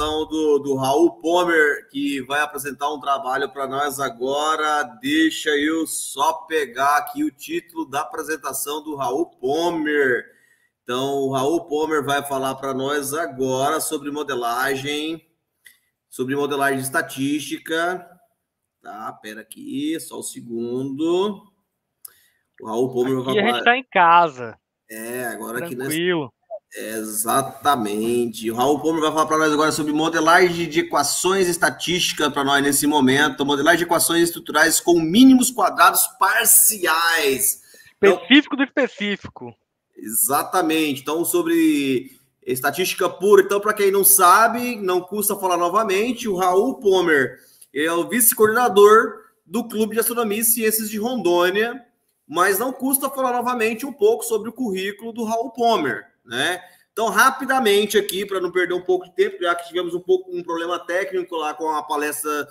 apresentação do, do Raul Pomer, que vai apresentar um trabalho para nós agora. Deixa eu só pegar aqui o título da apresentação do Raul Pomer. Então, o Raul Pomer vai falar para nós agora sobre modelagem, sobre modelagem estatística. Tá, pera aqui, só um segundo. O Raul Pomer aqui vai falar. a gente está em casa. É, agora Tranquilo. aqui nós Exatamente. O Raul Pomer vai falar para nós agora sobre modelagem de equações estatísticas para nós nesse momento. Modelagem de equações estruturais com mínimos quadrados parciais. Então específico então, do específico. Exatamente. Então, sobre estatística pura. Então, para quem não sabe, não custa falar novamente, o Raul Pomer é o vice-coordenador do Clube de Astronomia e Ciências de Rondônia, mas não custa falar novamente um pouco sobre o currículo do Raul Pomer né? Então, rapidamente aqui, para não perder um pouco de tempo, já que tivemos um pouco um problema técnico lá com a palestra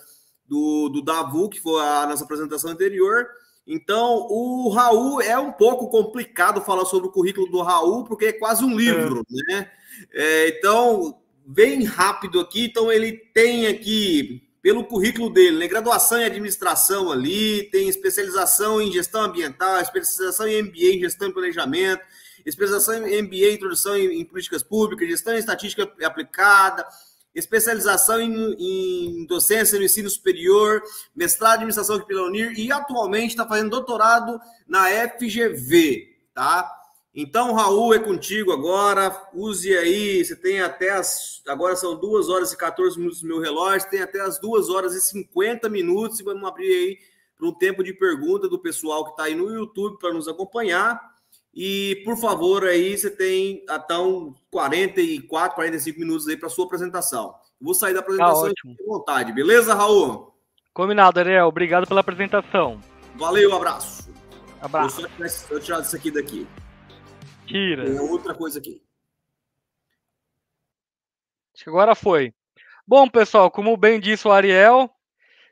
do, do Davu, que foi a nossa apresentação anterior. Então, o Raul é um pouco complicado falar sobre o currículo do Raul, porque é quase um livro, é. né? É, então, bem rápido aqui. Então, ele tem aqui, pelo currículo dele, né, graduação em administração ali, tem especialização em gestão ambiental, especialização em MBA em gestão e planejamento, especialização em MBA, introdução em, em políticas públicas, gestão em estatística aplicada, especialização em, em, docência no ensino superior, mestrado em administração aqui pela Unir e atualmente está fazendo doutorado na FGV, tá? Então, Raul, é contigo agora. Use aí, você tem até as. Agora são 2 horas e 14 minutos no meu relógio, tem até as 2 horas e 50 minutos. E vamos abrir aí para um tempo de pergunta do pessoal que está aí no YouTube para nos acompanhar. E, por favor, aí você tem até um 44, 45 minutos aí para sua apresentação. Vou sair da apresentação tá de vontade, beleza, Raul? Combinado, Ariel. Obrigado pela apresentação. Valeu, abraço. Abraço. Vou eu tirar isso aqui daqui. Tira. Tem outra coisa aqui. Acho que agora foi. Bom, pessoal, como bem disse o Ariel,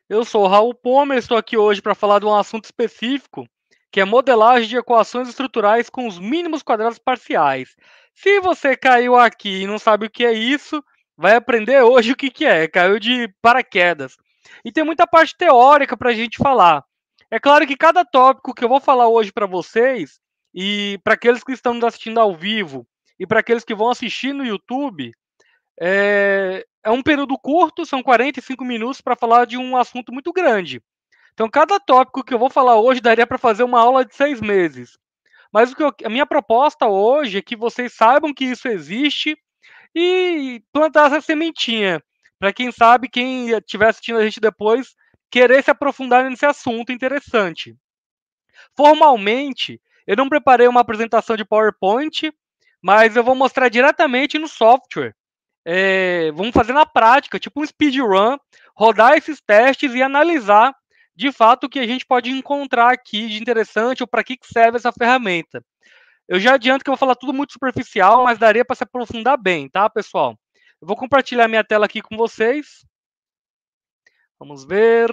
eu sou o Raul Pomer, estou aqui hoje para falar de um assunto específico que é modelagem de equações estruturais com os mínimos quadrados parciais. Se você caiu aqui e não sabe o que é isso, vai aprender hoje o que, que é. Caiu de paraquedas. E tem muita parte teórica para a gente falar. É claro que cada tópico que eu vou falar hoje para vocês, e para aqueles que estão nos assistindo ao vivo, e para aqueles que vão assistir no YouTube, é, é um período curto, são 45 minutos para falar de um assunto muito grande. Então, cada tópico que eu vou falar hoje daria para fazer uma aula de seis meses. Mas o que eu, a minha proposta hoje é que vocês saibam que isso existe e plantar essa sementinha. Para quem sabe, quem estiver assistindo a gente depois, querer se aprofundar nesse assunto interessante. Formalmente, eu não preparei uma apresentação de PowerPoint, mas eu vou mostrar diretamente no software. É, vamos fazer na prática, tipo um speedrun, rodar esses testes e analisar de fato o que a gente pode encontrar aqui de interessante ou para que serve essa ferramenta. Eu já adianto que eu vou falar tudo muito superficial, mas daria para se aprofundar bem, tá, pessoal? Eu vou compartilhar minha tela aqui com vocês. Vamos ver.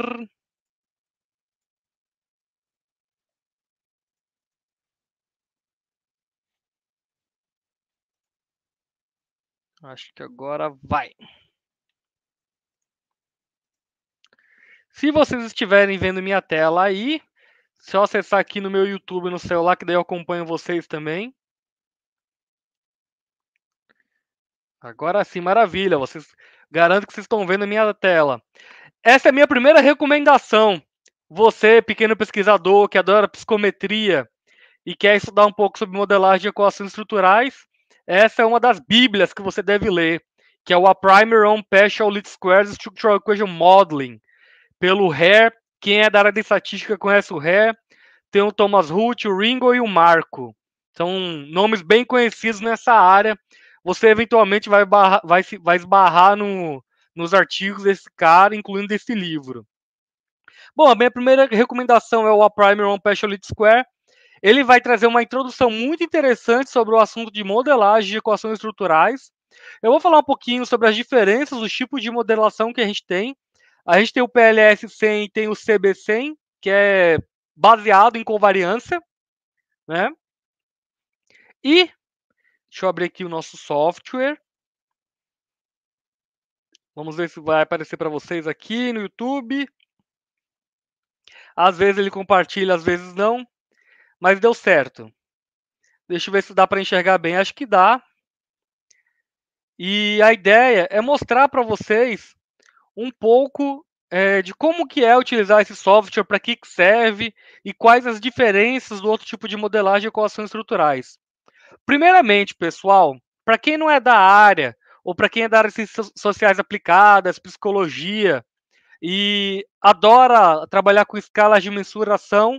Acho que agora vai. Se vocês estiverem vendo minha tela aí, só acessar aqui no meu YouTube no celular, que daí eu acompanho vocês também. Agora sim, maravilha. Vocês garanto que vocês estão vendo a minha tela. Essa é a minha primeira recomendação. Você, pequeno pesquisador que adora psicometria e quer estudar um pouco sobre modelagem de equações estruturais, essa é uma das bíblias que você deve ler, que é o A Primer on Partial Least Squares Structural Equation Modeling pelo Hare. Quem é da área de estatística conhece o Hare. Tem o Thomas Ruth, o Ringo e o Marco. São nomes bem conhecidos nessa área. Você eventualmente vai, barra, vai, vai esbarrar no, nos artigos desse cara, incluindo desse livro. Bom, a minha primeira recomendação é o A Primer on Least Square. Ele vai trazer uma introdução muito interessante sobre o assunto de modelagem de equações estruturais. Eu vou falar um pouquinho sobre as diferenças, os tipos de modelação que a gente tem a gente tem o PLS 100 e tem o CB 100, que é baseado em covariância, né? E deixa eu abrir aqui o nosso software. Vamos ver se vai aparecer para vocês aqui no YouTube. Às vezes ele compartilha, às vezes não. Mas deu certo. Deixa eu ver se dá para enxergar bem. Acho que dá. E a ideia é mostrar para vocês um pouco é, de como que é utilizar esse software, para que, que serve e quais as diferenças do outro tipo de modelagem de equações estruturais. Primeiramente, pessoal, para quem não é da área, ou para quem é da área de ciências sociais aplicadas, psicologia, e adora trabalhar com escalas de mensuração,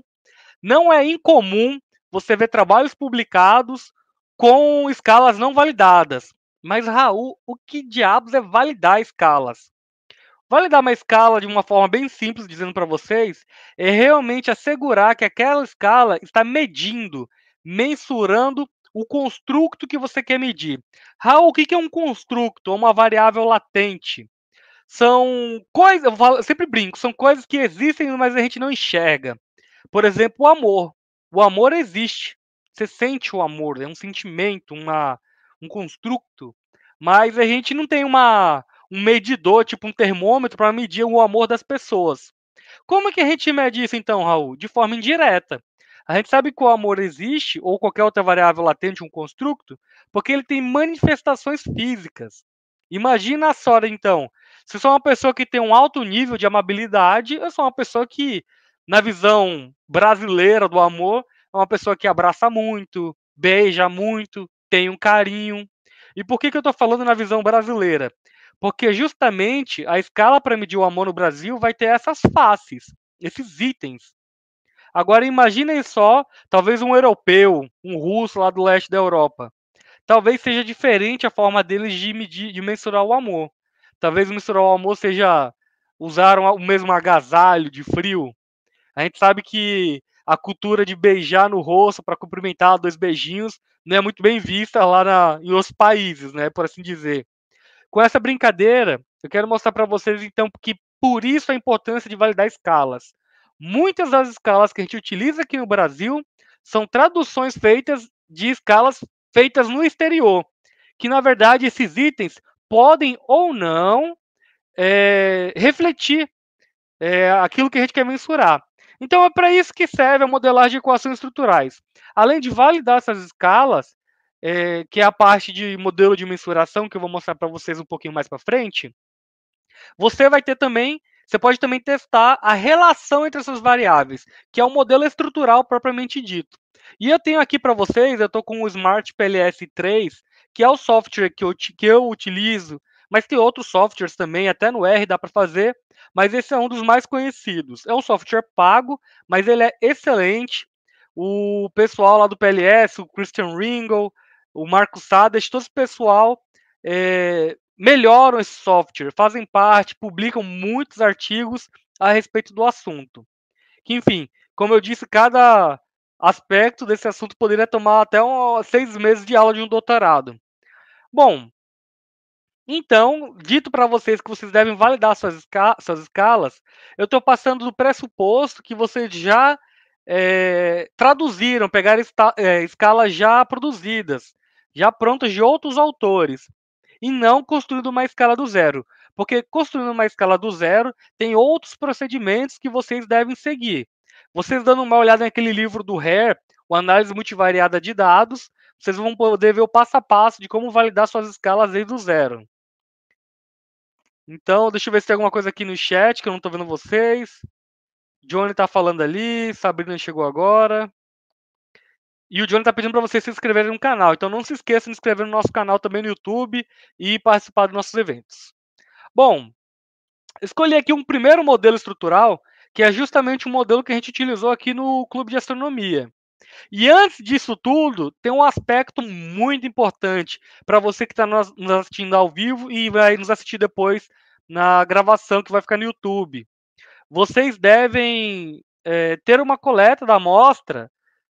não é incomum você ver trabalhos publicados com escalas não validadas. Mas, Raul, o que diabos é validar escalas? Validar uma escala de uma forma bem simples, dizendo para vocês, é realmente assegurar que aquela escala está medindo, mensurando o construto que você quer medir. Raul, o que é um construto? Uma variável latente. São coisas, eu sempre brinco, são coisas que existem, mas a gente não enxerga. Por exemplo, o amor. O amor existe. Você sente o amor, é um sentimento, uma, um construto. Mas a gente não tem uma, um medidor, tipo um termômetro, para medir o amor das pessoas. Como que a gente mede isso então, Raul? De forma indireta. A gente sabe que o amor existe, ou qualquer outra variável latente, um construto, porque ele tem manifestações físicas. Imagina a então. Se eu sou uma pessoa que tem um alto nível de amabilidade, eu sou uma pessoa que, na visão brasileira do amor, é uma pessoa que abraça muito, beija muito, tem um carinho. E por que, que eu estou falando na visão brasileira? Porque justamente a escala para medir o amor no Brasil vai ter essas faces, esses itens. Agora imaginem só, talvez um europeu, um russo lá do leste da Europa. Talvez seja diferente a forma deles de medir, de mensurar o amor. Talvez mensurar o amor seja usar o mesmo agasalho de frio. A gente sabe que a cultura de beijar no rosto para cumprimentar dois beijinhos não é muito bem vista lá na, em outros países, né, por assim dizer. Com essa brincadeira, eu quero mostrar para vocês então que por isso a importância de validar escalas. Muitas das escalas que a gente utiliza aqui no Brasil são traduções feitas de escalas feitas no exterior, que na verdade esses itens podem ou não é, refletir é, aquilo que a gente quer mensurar. Então é para isso que serve a modelagem de equações estruturais. Além de validar essas escalas, é, que é a parte de modelo de mensuração que eu vou mostrar para vocês um pouquinho mais para frente, você vai ter também você pode também testar a relação entre essas variáveis, que é o modelo estrutural propriamente dito. E eu tenho aqui para vocês, eu estou com o Smart PLS 3, que é o software que eu, que eu utilizo, mas tem outros softwares também, até no R dá para fazer, mas esse é um dos mais conhecidos. É um software pago, mas ele é excelente. O pessoal lá do PLS, o Christian Ringo, o Marco Sades, todo esse pessoal é, melhoram esse software, fazem parte, publicam muitos artigos a respeito do assunto. Que, enfim, como eu disse, cada aspecto desse assunto poderia tomar até um, seis meses de aula de um doutorado. Bom, então, dito para vocês que vocês devem validar suas, esca suas escalas, eu estou passando do pressuposto que vocês já é, traduziram, pegaram é, escalas já produzidas, já prontas de outros autores e não construindo uma escala do zero. Porque construindo uma escala do zero, tem outros procedimentos que vocês devem seguir. Vocês dando uma olhada naquele livro do Hare, o Análise Multivariada de Dados, vocês vão poder ver o passo a passo de como validar suas escalas desde o zero. Então, deixa eu ver se tem alguma coisa aqui no chat que eu não estou vendo vocês. Johnny está falando ali, Sabrina chegou agora. E o Johnny está pedindo para vocês se inscreverem no canal. Então não se esqueça de se inscrever no nosso canal também no YouTube e participar dos nossos eventos. Bom, escolhi aqui um primeiro modelo estrutural, que é justamente o modelo que a gente utilizou aqui no Clube de Astronomia. E antes disso tudo, tem um aspecto muito importante para você que está nos assistindo ao vivo e vai nos assistir depois na gravação que vai ficar no YouTube. Vocês devem é, ter uma coleta da amostra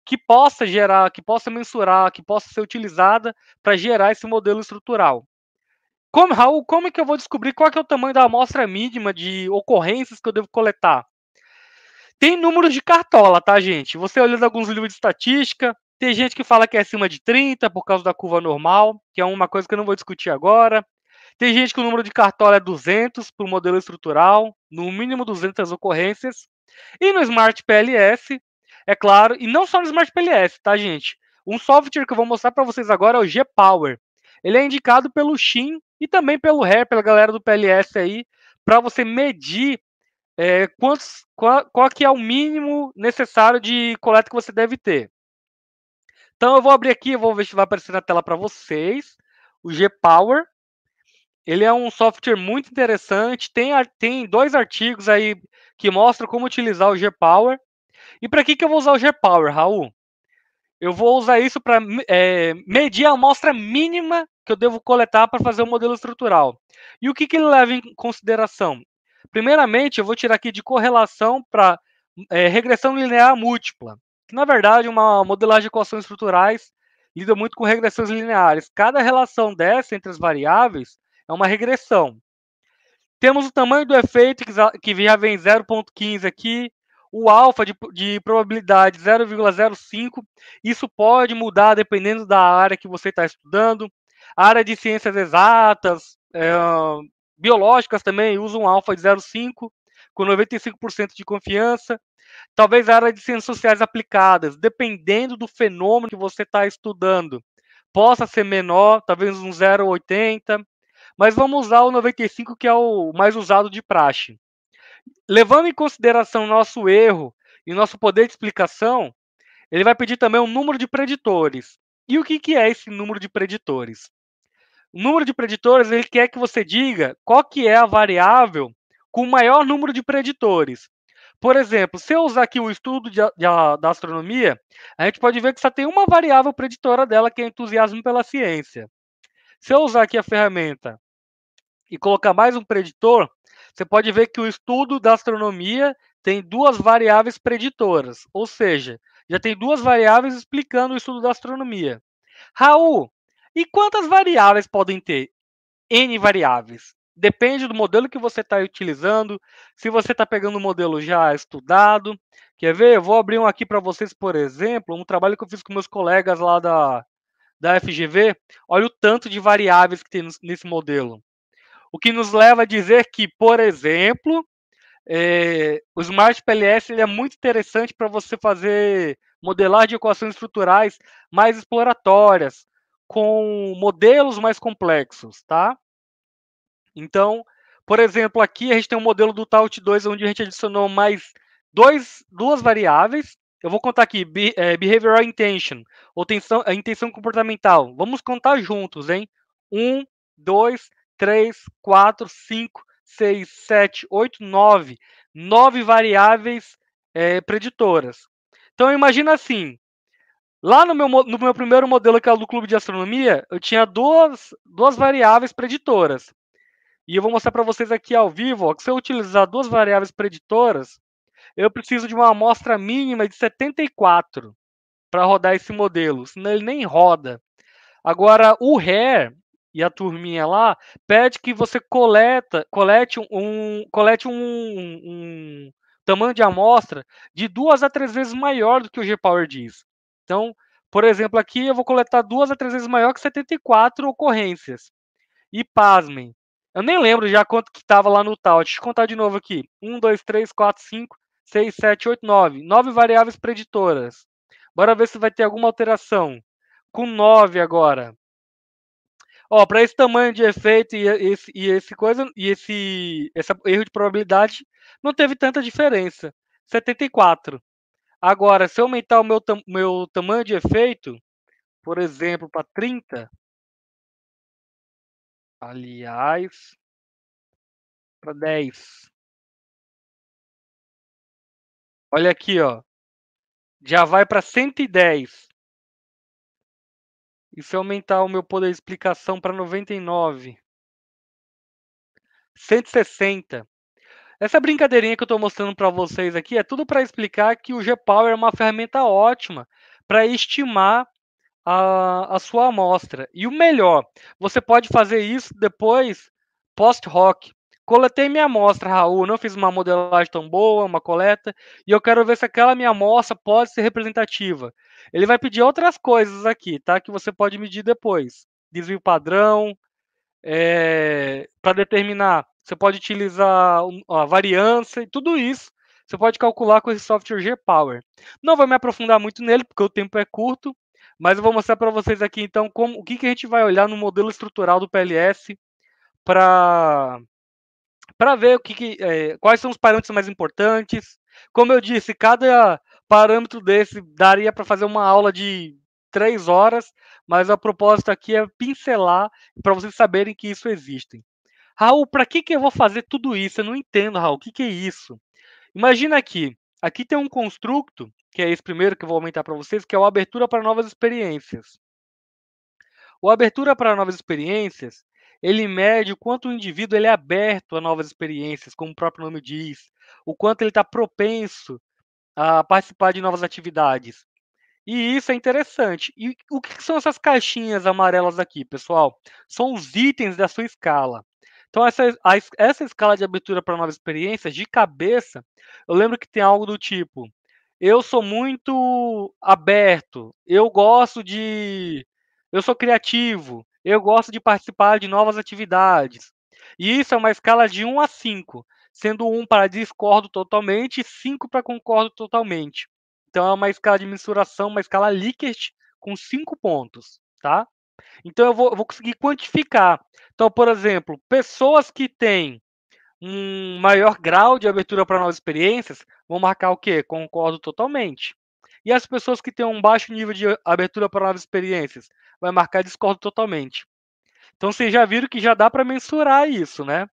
que possa gerar, que possa mensurar, que possa ser utilizada para gerar esse modelo estrutural. Como, Raul, como é que eu vou descobrir qual é o tamanho da amostra mínima de ocorrências que eu devo coletar? Tem números de cartola, tá, gente? Você olhando alguns livros de estatística, tem gente que fala que é acima de 30 por causa da curva normal, que é uma coisa que eu não vou discutir agora. Tem gente que o número de cartola é 200 para o modelo estrutural, no mínimo 200 ocorrências. E no Smart PLS, é claro, e não só no Smart PLS, tá, gente? Um software que eu vou mostrar para vocês agora é o G-Power. Ele é indicado pelo Shin e também pelo RER, pela galera do PLS aí, para você medir é, quantos, qual, qual que é o mínimo necessário de coleta que você deve ter. Então eu vou abrir aqui, vou ver se vai aparecer na tela para vocês, o G-Power. Ele é um software muito interessante, tem, tem dois artigos aí que mostram como utilizar o G-Power. E para que, que eu vou usar o G-Power, Raul? Eu vou usar isso para é, medir a amostra mínima que eu devo coletar para fazer o modelo estrutural. E o que, que ele leva em consideração? Primeiramente, eu vou tirar aqui de correlação para é, regressão linear múltipla, que na verdade uma modelagem de equações estruturais lida muito com regressões lineares. Cada relação dessa entre as variáveis é uma regressão. Temos o tamanho do efeito, que já vem 0,15 aqui, o alfa de, de probabilidade 0,05. Isso pode mudar dependendo da área que você está estudando. A área de ciências exatas, é, biológicas também usam um alfa de 0,5, com 95% de confiança. Talvez a área de ciências sociais aplicadas, dependendo do fenômeno que você está estudando, possa ser menor, talvez um 0,80. Mas vamos usar o 95, que é o mais usado de praxe levando em consideração nosso erro e nosso poder de explicação, ele vai pedir também um número de preditores. E o que, que é esse número de preditores? O número de preditores, ele quer que você diga qual que é a variável com o maior número de preditores. Por exemplo, se eu usar aqui o estudo de, de, da astronomia, a gente pode ver que só tem uma variável preditora dela, que é entusiasmo pela ciência. Se eu usar aqui a ferramenta e colocar mais um preditor, você pode ver que o estudo da astronomia tem duas variáveis preditoras, ou seja, já tem duas variáveis explicando o estudo da astronomia. Raul, e quantas variáveis podem ter? N variáveis. Depende do modelo que você está utilizando, se você está pegando um modelo já estudado. Quer ver? Eu vou abrir um aqui para vocês, por exemplo, um trabalho que eu fiz com meus colegas lá da, da FGV. Olha o tanto de variáveis que tem nesse modelo. O que nos leva a dizer que, por exemplo, é, o Smart PLS ele é muito interessante para você fazer modelagem de equações estruturais mais exploratórias, com modelos mais complexos, tá? Então, por exemplo, aqui a gente tem um modelo do TAUT 2 onde a gente adicionou mais dois, duas variáveis. Eu vou contar aqui, be, é, Behavioral Intention, ou tensão, a intenção comportamental. Vamos contar juntos, hein? Um, dois, 3, 4, 5, 6, 7, 8, 9. Nove variáveis é, preditoras. Então, imagina assim. Lá no meu, no meu primeiro modelo, que é o do clube de astronomia, eu tinha duas, duas variáveis preditoras. E eu vou mostrar para vocês aqui ao vivo ó, que se eu utilizar duas variáveis preditoras, eu preciso de uma amostra mínima de 74 para rodar esse modelo, senão ele nem roda. Agora, o RER, e a turminha lá pede que você coleta, colete um, colete um, um tamanho de amostra de duas a três vezes maior do que o G-Power diz. Então, por exemplo, aqui eu vou coletar duas a três vezes maior que 74 ocorrências. E pasmem, eu nem lembro já quanto que estava lá no tal. Deixa eu contar de novo aqui. 1, 2, 3, 4, 5, 6, 7, 8, 9. 9 variáveis preditoras. Bora ver se vai ter alguma alteração. Com 9 agora. Ó, para esse tamanho de efeito e esse, e esse coisa e esse, esse erro de probabilidade não teve tanta diferença. 74. Agora, se eu aumentar o meu, meu tamanho de efeito, por exemplo, para 30, aliás, para 10. Olha aqui, ó. Já vai para 110. E se eu aumentar o meu poder de explicação para 99? 160. Essa brincadeirinha que eu estou mostrando para vocês aqui é tudo para explicar que o G-Power é uma ferramenta ótima para estimar a, a sua amostra. E o melhor, você pode fazer isso depois post-hoc. Coletei minha amostra, Raul, não fiz uma modelagem tão boa, uma coleta, e eu quero ver se aquela minha amostra pode ser representativa. Ele vai pedir outras coisas aqui, tá? Que você pode medir depois. Desvio padrão, é, para determinar. Você pode utilizar a variância e tudo isso. Você pode calcular com esse software G-Power. Não vou me aprofundar muito nele, porque o tempo é curto, mas eu vou mostrar para vocês aqui, então, como, o que, que a gente vai olhar no modelo estrutural do PLS para para ver o que, que é, quais são os parâmetros mais importantes. Como eu disse, cada parâmetro desse daria para fazer uma aula de três horas, mas a propósito aqui é pincelar para vocês saberem que isso existe. Raul, para que, que eu vou fazer tudo isso? Eu não entendo, Raul. O que, que é isso? Imagina aqui. Aqui tem um construto, que é esse primeiro que eu vou aumentar para vocês, que é o abertura para novas experiências. O abertura para novas experiências, ele mede o quanto o indivíduo ele é aberto a novas experiências, como o próprio nome diz, o quanto ele está propenso a participar de novas atividades. E isso é interessante. E o que são essas caixinhas amarelas aqui, pessoal? São os itens da sua escala. Então, essa, a, essa escala de abertura para novas experiências, de cabeça, eu lembro que tem algo do tipo: eu sou muito aberto, eu gosto de. Eu sou criativo, eu gosto de participar de novas atividades. E isso é uma escala de 1 a 5, sendo 1 para discordo totalmente e 5 para concordo totalmente. Então é uma escala de mensuração, uma escala Likert com cinco pontos, tá? Então eu vou, eu vou conseguir quantificar. Então, por exemplo, pessoas que têm um maior grau de abertura para novas experiências vão marcar o quê? Concordo totalmente. E as pessoas que têm um baixo nível de abertura para novas experiências vai marcar discordo totalmente. Então vocês já viram que já dá para mensurar isso, né?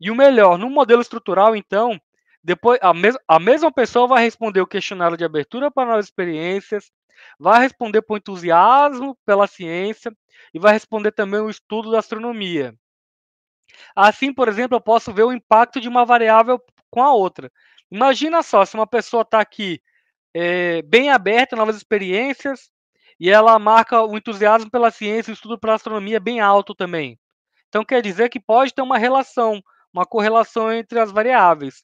E o melhor, no modelo estrutural, então, depois, a, mes a mesma pessoa vai responder o questionário de abertura para novas experiências, vai responder por entusiasmo pela ciência e vai responder também o estudo da astronomia. Assim, por exemplo, eu posso ver o impacto de uma variável com a outra. Imagina só, se uma pessoa está aqui é, bem aberta a novas experiências e ela marca o entusiasmo pela ciência e o estudo pela astronomia bem alto também. Então, quer dizer que pode ter uma relação, uma correlação entre as variáveis.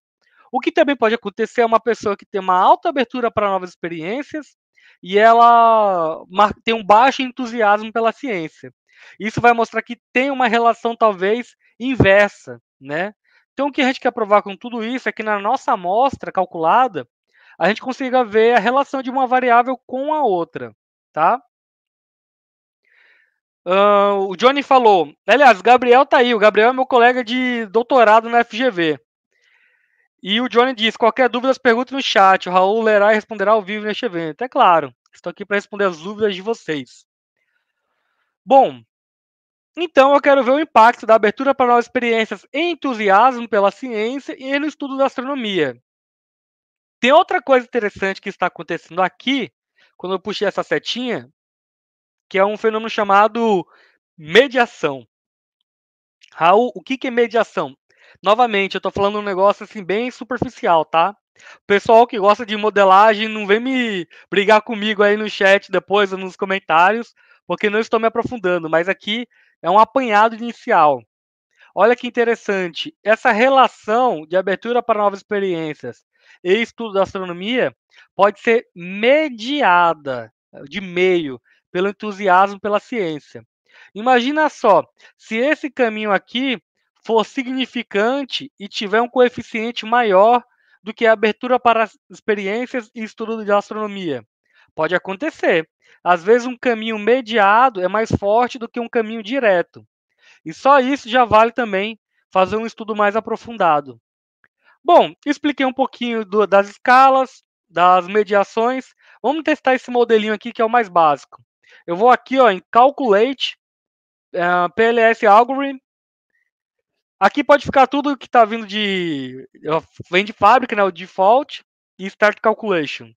O que também pode acontecer é uma pessoa que tem uma alta abertura para novas experiências e ela tem um baixo entusiasmo pela ciência. Isso vai mostrar que tem uma relação talvez inversa, né? Então o que a gente quer provar com tudo isso é que na nossa amostra calculada a gente consiga ver a relação de uma variável com a outra, tá? Uh, o Johnny falou, aliás, Gabriel tá aí, o Gabriel é meu colega de doutorado na FGV. E o Johnny diz: qualquer dúvida, pergunte no chat. O Raul lerá e responderá ao vivo neste evento. É claro, estou aqui para responder as dúvidas de vocês. Bom, então eu quero ver o impacto da abertura para novas experiências em entusiasmo pela ciência e no estudo da astronomia. Tem outra coisa interessante que está acontecendo aqui, quando eu puxei essa setinha, que é um fenômeno chamado mediação. Raul, o que é mediação? Novamente, eu tô falando um negócio assim bem superficial, tá? O pessoal que gosta de modelagem não vem me brigar comigo aí no chat depois ou nos comentários, porque não estou me aprofundando, mas aqui é um apanhado inicial. Olha que interessante, essa relação de abertura para novas experiências e estudo da astronomia pode ser mediada de meio pelo entusiasmo pela ciência. Imagina só, se esse caminho aqui for significante e tiver um coeficiente maior do que a abertura para experiências e estudo de astronomia. Pode acontecer. Às vezes, um caminho mediado é mais forte do que um caminho direto. E só isso já vale também fazer um estudo mais aprofundado. Bom, expliquei um pouquinho do, das escalas, das mediações. Vamos testar esse modelinho aqui que é o mais básico. Eu vou aqui ó, em Calculate, uh, eh, PLS Algorithm, Aqui pode ficar tudo que está vindo de. Vem de fábrica, né? O default e start calculation.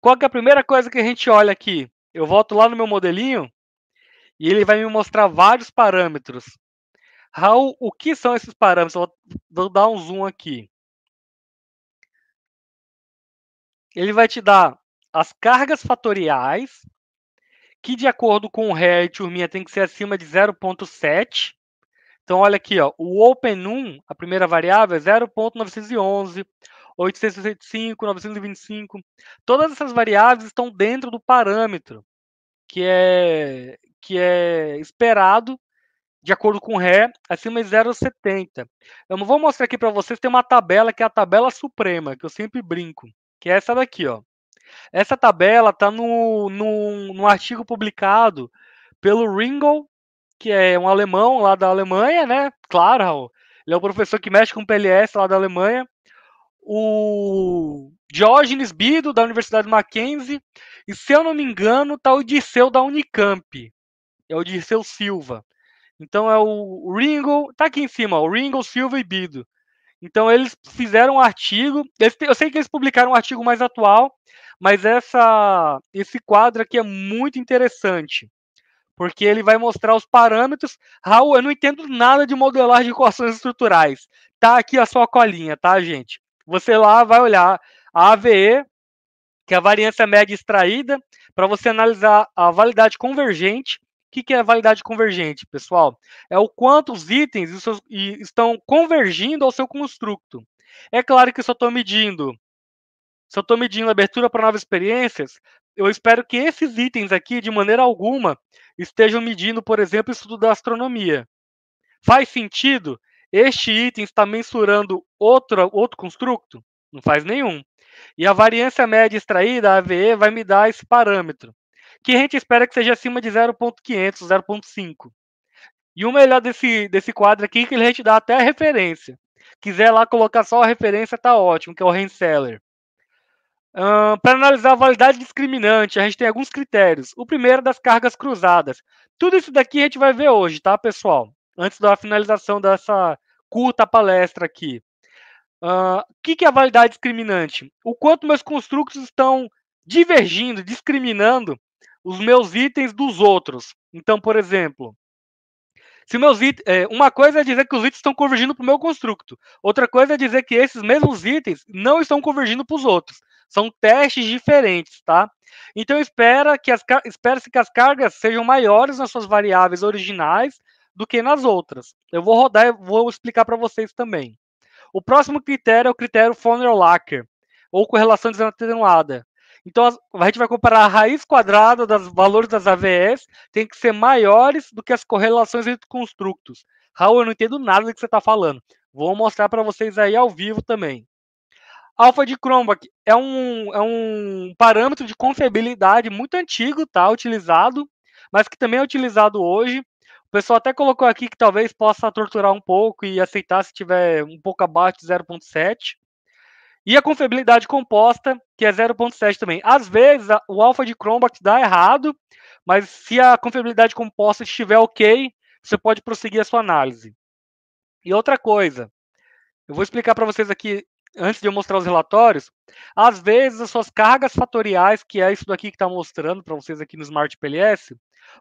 Qual é a primeira coisa que a gente olha aqui? Eu volto lá no meu modelinho e ele vai me mostrar vários parâmetros. Raul, o que são esses parâmetros? Vou, dar um zoom aqui. Ele vai te dar as cargas fatoriais, que de acordo com o Hare e turminha tem que ser acima de 0.7. Então, olha aqui, ó, o Open1, a primeira variável, é 0.911, 865, 925. Todas essas variáveis estão dentro do parâmetro que é, que é esperado de acordo com Ré, acima de 0,70. Eu vou mostrar aqui para vocês, tem uma tabela que é a tabela suprema, que eu sempre brinco, que é essa daqui, ó. Essa tabela está no, no, no artigo publicado pelo Ringel, que é um alemão lá da Alemanha, né? Claro, Raul. Ele é o professor que mexe com PLS lá da Alemanha. O Diógenes Bido, da Universidade Mackenzie. E, se eu não me engano, tá o Dirceu da Unicamp. É o Dirceu Silva. Então é o Ringo, tá aqui em cima, o Ringo, Silva e Bido. Então eles fizeram um artigo, eu sei que eles publicaram um artigo mais atual, mas essa, esse quadro aqui é muito interessante, porque ele vai mostrar os parâmetros. Raul, eu não entendo nada de modelagem de equações estruturais. Tá aqui a sua colinha, tá, gente? Você lá vai olhar a AVE, que é a variância média extraída, para você analisar a validade convergente o que, que é validade convergente, pessoal? É o quanto os itens estão convergindo ao seu construto. É claro que se eu estou medindo, se eu estou medindo abertura para novas experiências, eu espero que esses itens aqui, de maneira alguma, estejam medindo, por exemplo, estudo da astronomia. Faz sentido este item estar mensurando outro, outro construto? Não faz nenhum. E a variância média extraída, a AVE, vai me dar esse parâmetro que a gente espera que seja acima de 0.500, 0.5. E o melhor desse, desse quadro aqui é que a gente dá até a referência. Quiser lá colocar só a referência, tá ótimo, que é o Rensselaer. Uh, Para analisar a validade discriminante, a gente tem alguns critérios. O primeiro é das cargas cruzadas. Tudo isso daqui a gente vai ver hoje, tá, pessoal? Antes da finalização dessa curta palestra aqui. O uh, que, que é a validade discriminante? O quanto meus construtos estão divergindo, discriminando os meus itens dos outros. Então, por exemplo, se meus itens, é, uma coisa é dizer que os itens estão convergindo para o meu construto, outra coisa é dizer que esses mesmos itens não estão convergindo para os outros. São testes diferentes, tá? Então espera que as espera-se que as cargas sejam maiores nas suas variáveis originais do que nas outras. Eu vou rodar e vou explicar para vocês também. O próximo critério é o critério Foner-Lacker, ou correlação desatenuada. Então a gente vai comparar a raiz quadrada dos valores das AVS tem que ser maiores do que as correlações entre construtos. Raul, eu não entendo nada do que você está falando. Vou mostrar para vocês aí ao vivo também. Alfa de Chromback é um, é um parâmetro de confiabilidade muito antigo, tá? Utilizado, mas que também é utilizado hoje. O pessoal até colocou aqui que talvez possa torturar um pouco e aceitar se tiver um pouco abaixo de 0.7. E a confiabilidade composta, que é 0.7 também. Às vezes, o alfa de Chromebox dá errado, mas se a confiabilidade composta estiver ok, você pode prosseguir a sua análise. E outra coisa, eu vou explicar para vocês aqui, antes de eu mostrar os relatórios, às vezes as suas cargas fatoriais, que é isso daqui que está mostrando para vocês aqui no Smart PLS,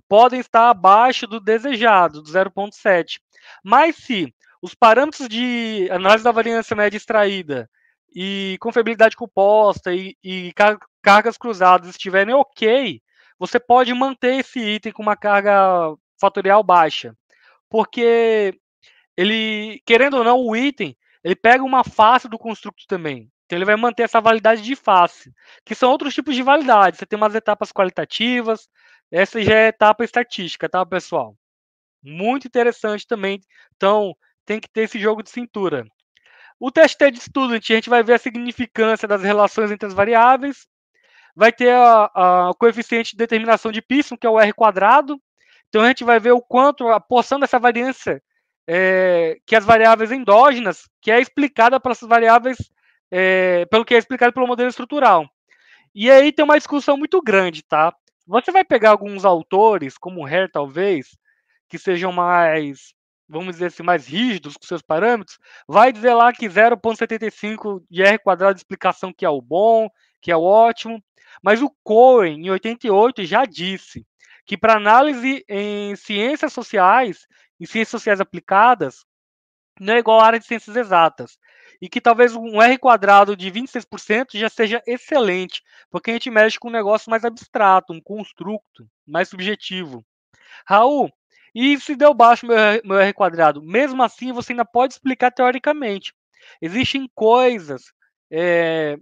podem estar abaixo do desejado, do 0.7. Mas se os parâmetros de análise da variância média extraída e confiabilidade composta e, e car cargas cruzadas estiverem ok, você pode manter esse item com uma carga fatorial baixa. Porque ele, querendo ou não, o item, ele pega uma face do construto também. Então ele vai manter essa validade de face, que são outros tipos de validade. Você tem umas etapas qualitativas, essa já é etapa estatística, tá, pessoal? Muito interessante também. Então, tem que ter esse jogo de cintura. O teste de student, a gente vai ver a significância das relações entre as variáveis, vai ter o coeficiente de determinação de Pearson, que é o R quadrado, então a gente vai ver o quanto a porção dessa variância é, que as variáveis endógenas, que é explicada pelas variáveis, é, pelo que é explicado pelo modelo estrutural. E aí tem uma discussão muito grande, tá? Você vai pegar alguns autores, como Hare, talvez, que sejam mais vamos dizer assim, mais rígidos com seus parâmetros, vai dizer lá que 0,75 de R quadrado de explicação que é o bom, que é o ótimo. Mas o Cohen, em 88, já disse que para análise em ciências sociais, em ciências sociais aplicadas, não é igual à área de ciências exatas. E que talvez um R quadrado de 26% já seja excelente, porque a gente mexe com um negócio mais abstrato, um construto mais subjetivo. Raul, e se deu baixo meu, meu R quadrado, mesmo assim você ainda pode explicar teoricamente. Existem coisas é,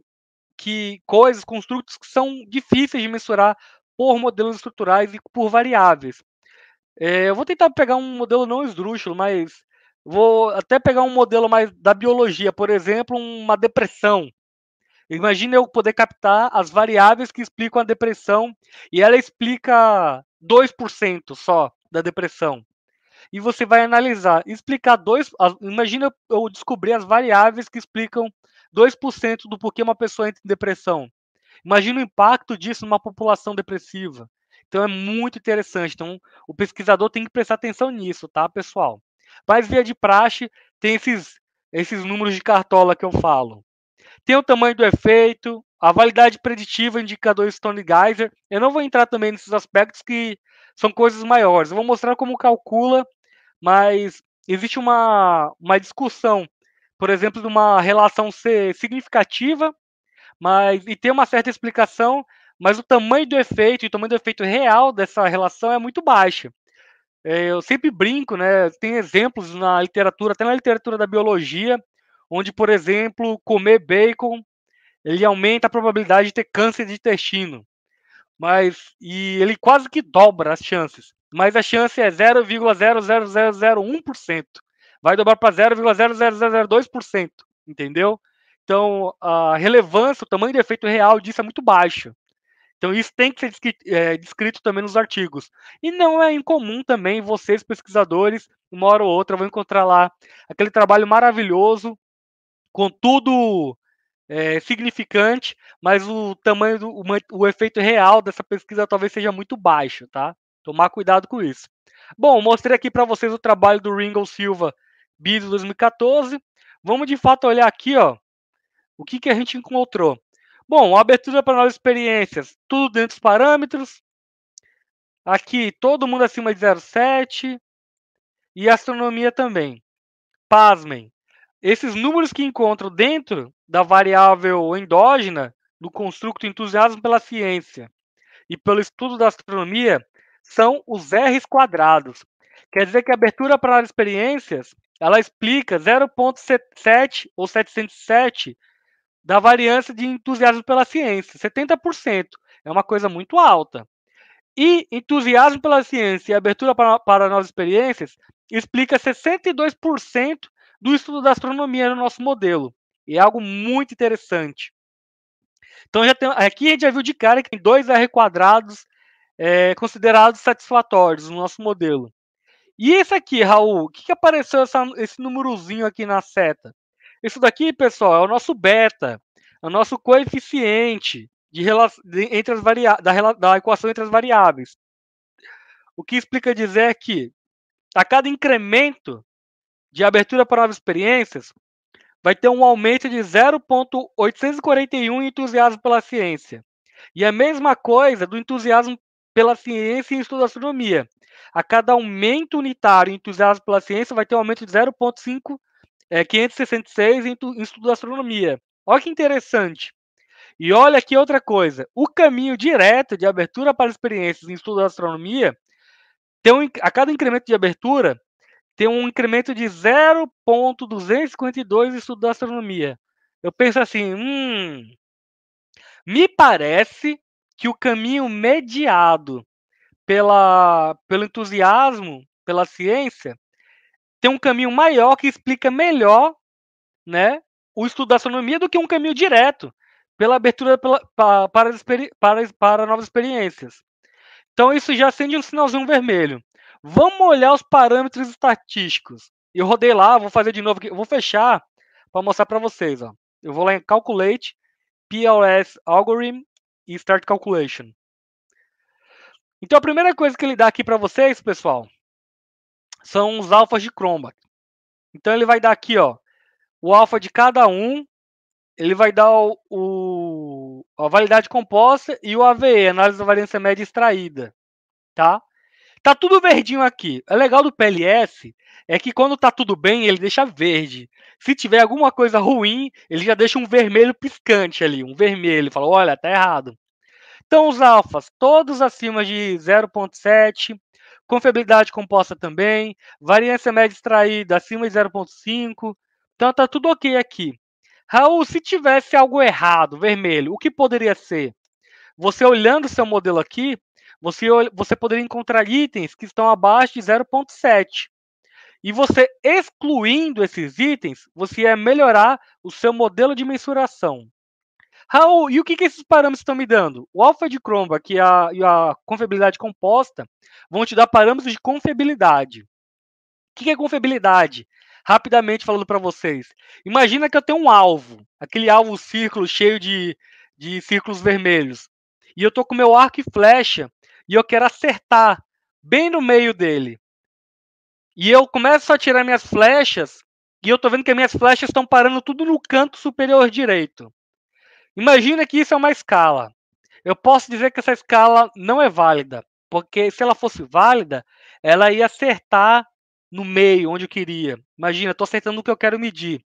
que coisas, construtos que são difíceis de mensurar por modelos estruturais e por variáveis. É, eu vou tentar pegar um modelo não esdrúxulo, mas vou até pegar um modelo mais da biologia, por exemplo, uma depressão. Imagina eu poder captar as variáveis que explicam a depressão e ela explica 2% só da depressão. E você vai analisar, explicar dois. Imagina eu descobrir as variáveis que explicam 2% do porquê uma pessoa entra em depressão. Imagina o impacto disso numa população depressiva. Então é muito interessante. Então o pesquisador tem que prestar atenção nisso, tá, pessoal? Mas via de praxe tem esses esses números de cartola que eu falo. Tem o tamanho do efeito, a validade preditiva, indicador Stone Geyser. Eu não vou entrar também nesses aspectos que são coisas maiores. Eu vou mostrar como calcula, mas existe uma, uma discussão, por exemplo, de uma relação ser significativa, mas e ter uma certa explicação, mas o tamanho do efeito e o tamanho do efeito real dessa relação é muito baixo. É, eu sempre brinco, né? Tem exemplos na literatura, até na literatura da biologia, onde, por exemplo, comer bacon ele aumenta a probabilidade de ter câncer de intestino. Mas e ele quase que dobra as chances. Mas a chance é 0,00001%. Vai dobrar para 0,00002%, entendeu? Então, a relevância, o tamanho de efeito real disso é muito baixo. Então, isso tem que ser é, descrito também nos artigos. E não é incomum também vocês, pesquisadores, uma hora ou outra, vão encontrar lá aquele trabalho maravilhoso, com tudo é, significante, mas o tamanho, do, o, o efeito real dessa pesquisa talvez seja muito baixo, tá? Tomar cuidado com isso. Bom, mostrei aqui para vocês o trabalho do Ringo Silva, BID 2014. Vamos de fato olhar aqui, ó, o que, que a gente encontrou. Bom, abertura para novas experiências, tudo dentro dos parâmetros. Aqui, todo mundo acima de 0,7. E astronomia também. Pasmem, esses números que encontro dentro da variável endógena do construto entusiasmo pela ciência e pelo estudo da astronomia são os R's quadrados. Quer dizer que a abertura para as experiências, ela explica 0.7 ou 707 da variância de entusiasmo pela ciência, 70%. É uma coisa muito alta. E entusiasmo pela ciência e abertura para, para novas experiências explica 62% do estudo da astronomia no nosso modelo. E é algo muito interessante. Então já tem, aqui a gente já viu de cara que tem dois R quadrados é, considerados satisfatórios no nosso modelo. E esse aqui, Raul, o que, que apareceu essa, esse númerozinho aqui na seta? Isso daqui, pessoal, é o nosso beta, é o nosso coeficiente de, de, entre as da, da equação entre as variáveis. O que explica dizer que a cada incremento de abertura para novas experiências, vai ter um aumento de 0,841 em entusiasmo pela ciência. E a mesma coisa do entusiasmo pela ciência e estudo da astronomia. A cada aumento unitário em entusiasmo pela ciência, vai ter um aumento de 0,5 é, 566 em, em estudo da astronomia. Olha que interessante. E olha aqui outra coisa. O caminho direto de abertura para experiências em estudo da astronomia, tem um, a cada incremento de abertura, tem um incremento de 0,252 em estudo da astronomia. Eu penso assim, hum, me parece que o caminho mediado pela, pelo entusiasmo, pela ciência, tem um caminho maior que explica melhor né, o estudo da astronomia do que um caminho direto pela abertura pela, para, para, para, para novas experiências. Então isso já acende um sinalzinho vermelho. Vamos olhar os parâmetros estatísticos. Eu rodei lá, vou fazer de novo aqui. Vou fechar para mostrar para vocês. Ó. Eu vou lá em Calculate, PLS Algorithm e Start Calculation. Então a primeira coisa que ele dá aqui para vocês, pessoal, são os alfas de Chromback. Então ele vai dar aqui, ó, o alfa de cada um, ele vai dar o, o, a validade composta e o AVE, análise da variância média extraída, tá? Tá tudo verdinho aqui. É legal do PLS é que quando tá tudo bem, ele deixa verde. Se tiver alguma coisa ruim, ele já deixa um vermelho piscante ali, um vermelho. Fala, olha, tá errado. Então, os alfas, todos acima de 0.7, confiabilidade composta também, variância média extraída acima de 0.5. Então, tá tudo ok aqui. Raul, se tivesse algo errado, vermelho, o que poderia ser? Você olhando seu modelo aqui, você, você poderia encontrar itens que estão abaixo de 0,7. E você excluindo esses itens, você ia melhorar o seu modelo de mensuração. Raul, e o que, que esses parâmetros estão me dando? O alfa de Chromebook e a, e a confiabilidade composta vão te dar parâmetros de confiabilidade. O que, que é confiabilidade? Rapidamente falando para vocês. Imagina que eu tenho um alvo, aquele alvo círculo cheio de, de círculos vermelhos. E eu estou com meu arco e flecha e eu quero acertar bem no meio dele. E eu começo a tirar minhas flechas e eu estou vendo que minhas flechas estão parando tudo no canto superior direito. Imagina que isso é uma escala. Eu posso dizer que essa escala não é válida, porque se ela fosse válida, ela ia acertar no meio, onde eu queria. Imagina, estou acertando o que eu quero medir.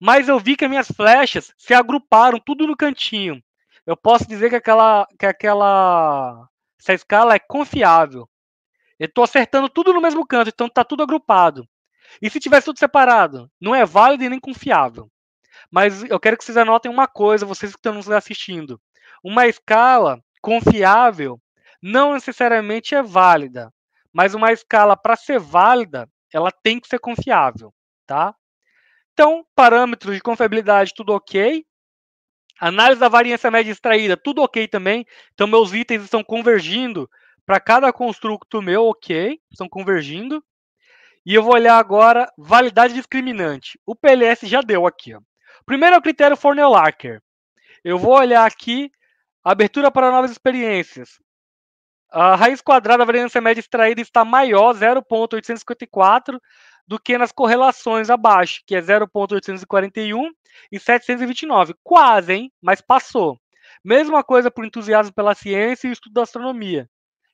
Mas eu vi que as minhas flechas se agruparam tudo no cantinho. Eu posso dizer que aquela, que aquela essa escala é confiável. Eu estou acertando tudo no mesmo canto, então está tudo agrupado. E se tivesse tudo separado? Não é válido e nem confiável. Mas eu quero que vocês anotem uma coisa, vocês que estão nos assistindo. Uma escala confiável não necessariamente é válida, mas uma escala para ser válida, ela tem que ser confiável, tá? Então, parâmetros de confiabilidade, tudo ok. Análise da variância média extraída, tudo ok também. Então, meus itens estão convergindo para cada construto meu, ok, estão convergindo. E eu vou olhar agora validade discriminante. O PLS já deu aqui. Ó. Primeiro é o critério Fornell-Larker. Eu vou olhar aqui abertura para novas experiências. A raiz quadrada da variância média extraída está maior, 0.854, do que nas correlações abaixo, que é 0.841 e 729. Quase, hein? Mas passou. Mesma coisa o entusiasmo pela ciência e o estudo da astronomia.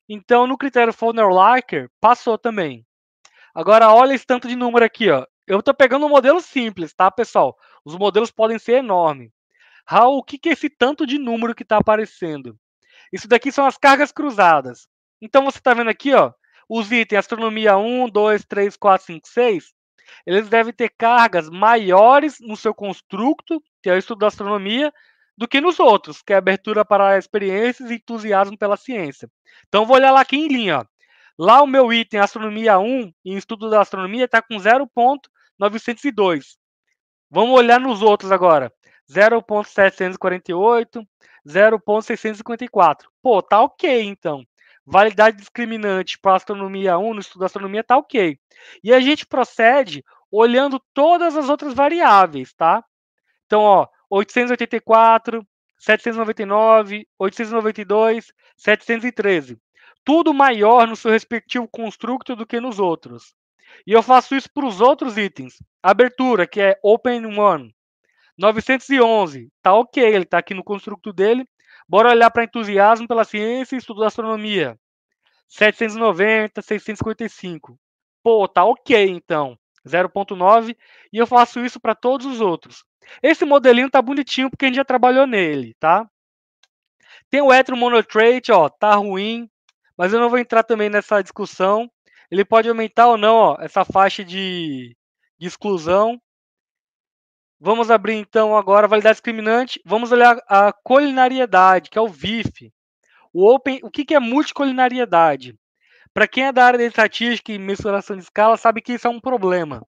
Então, no critério Foner-Larker, passou também. Agora, olha esse tanto de número aqui, ó. Eu estou pegando um modelo simples, tá, pessoal? Os modelos podem ser enormes. Raul, o que, que é esse tanto de número que está aparecendo? Isso daqui são as cargas cruzadas. Então, você está vendo aqui, ó, os itens astronomia 1, 2, 3, 4, 5, 6, eles devem ter cargas maiores no seu construto, que é o estudo da astronomia, do que nos outros, que é abertura para experiências e entusiasmo pela ciência. Então, vou olhar lá aqui em linha. Ó. Lá o meu item Astronomia 1, em estudo da astronomia, está com 0.902. Vamos olhar nos outros agora. 0.748, 0.654. Pô, tá ok, então. Validade discriminante para astronomia 1, no estudo da astronomia, tá ok. E a gente procede olhando todas as outras variáveis, tá? Então, ó, 884, 799, 892, 713. Tudo maior no seu respectivo construto do que nos outros. E eu faço isso para os outros itens. Abertura, que é Open One. 911, tá ok, ele está aqui no construto dele. Bora olhar para entusiasmo pela ciência e estudo da astronomia. 790, 655. Pô, tá ok então. 0.9 e eu faço isso para todos os outros. Esse modelinho tá bonitinho porque a gente já trabalhou nele, tá? Tem o Etro Monotrate, ó, tá ruim, mas eu não vou entrar também nessa discussão. Ele pode aumentar ou não, ó, essa faixa de, de exclusão. Vamos abrir então agora a validade discriminante. Vamos olhar a colinariedade, que é o VIF. O Open, o que, que é multicolinariedade? Para quem é da área de estatística e mensuração de escala, sabe que isso é um problema.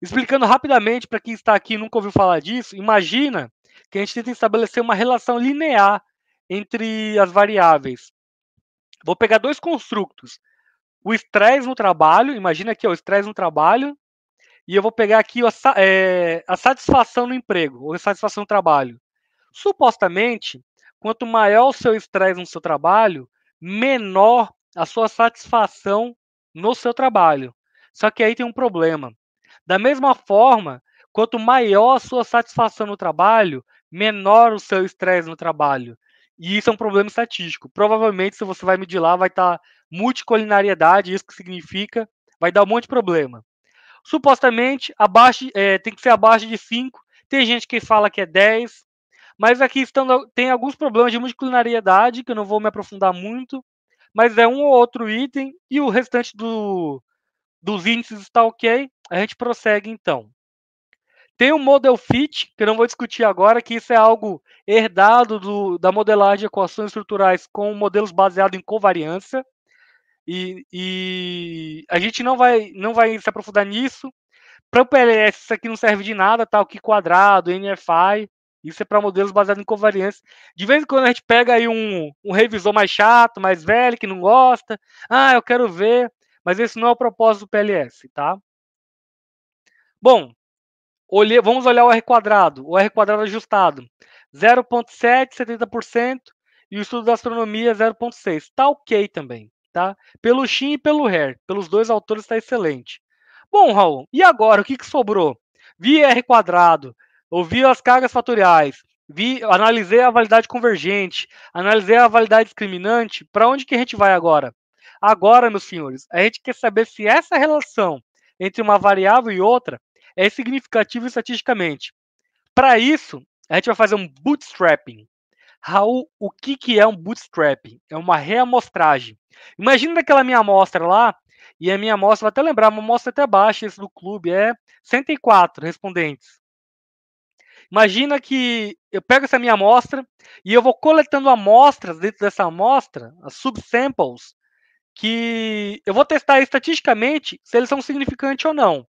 Explicando rapidamente para quem está aqui e nunca ouviu falar disso, imagina que a gente tenta estabelecer uma relação linear entre as variáveis. Vou pegar dois construtos. O estresse no trabalho, imagina aqui ó, o estresse no trabalho, e eu vou pegar aqui ó, é, a satisfação no emprego, ou a satisfação no trabalho. Supostamente, quanto maior o seu estresse no seu trabalho, menor a sua satisfação no seu trabalho. Só que aí tem um problema. Da mesma forma, quanto maior a sua satisfação no trabalho, menor o seu estresse no trabalho. E isso é um problema estatístico. Provavelmente, se você vai medir lá, vai estar tá multicolinariedade, isso que significa, vai dar um monte de problema. Supostamente, abaixo, é, tem que ser abaixo de 5. Tem gente que fala que é 10. Mas aqui estão, tem alguns problemas de multicolinariedade, que eu não vou me aprofundar muito mas é um ou outro item e o restante do, dos índices está ok. A gente prossegue então. Tem o model fit, que eu não vou discutir agora, que isso é algo herdado do, da modelagem de equações estruturais com modelos baseados em covariância. E, e, a gente não vai, não vai se aprofundar nisso. Para o PLS, isso aqui não serve de nada, tá? O que quadrado, NFI, isso é para modelos baseados em covariância. De vez em quando a gente pega aí um, um revisor mais chato, mais velho, que não gosta. Ah, eu quero ver. Mas esse não é o propósito do PLS, tá? Bom, olhe, vamos olhar o R quadrado, o R quadrado ajustado. 0,7, 70%, e o estudo da astronomia 0,6. Tá ok também, tá? Pelo Shin e pelo Hair, pelos dois autores está excelente. Bom, Raul, e agora, o que, que sobrou? Vi R quadrado, ouvi as cargas fatoriais, vi, analisei a validade convergente, analisei a validade discriminante, para onde que a gente vai agora? Agora, meus senhores, a gente quer saber se essa relação entre uma variável e outra é significativa estatisticamente. Para isso, a gente vai fazer um bootstrapping. Raul, o que, que é um bootstrapping? É uma reamostragem. Imagina aquela minha amostra lá, e a minha amostra, vou até lembrar, uma amostra até baixa, esse do clube, é 104 respondentes. Imagina que eu pego essa minha amostra e eu vou coletando amostras dentro dessa amostra, as subsamples, que eu vou testar estatisticamente se eles são significantes ou não.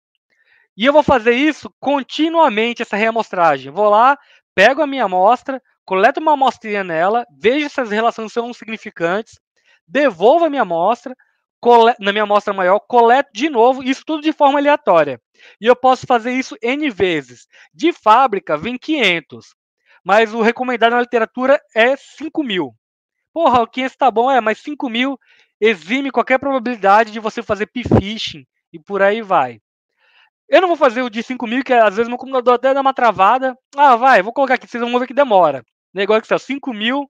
E eu vou fazer isso continuamente, essa reamostragem. Vou lá, pego a minha amostra, coleto uma amostrinha nela, vejo se as relações são significantes, devolvo a minha amostra, na minha amostra maior, coleto de novo, isso tudo de forma aleatória. E eu posso fazer isso N vezes. De fábrica, vem 500. Mas o recomendado na literatura é 5 mil. Porra, o 500 tá bom, é, mas 5 mil exime qualquer probabilidade de você fazer p-phishing e por aí vai. Eu não vou fazer o de 5 mil, que às vezes meu computador até dá uma travada. Ah, vai, vou colocar aqui, vocês vão ver que demora. Negócio que 5 mil.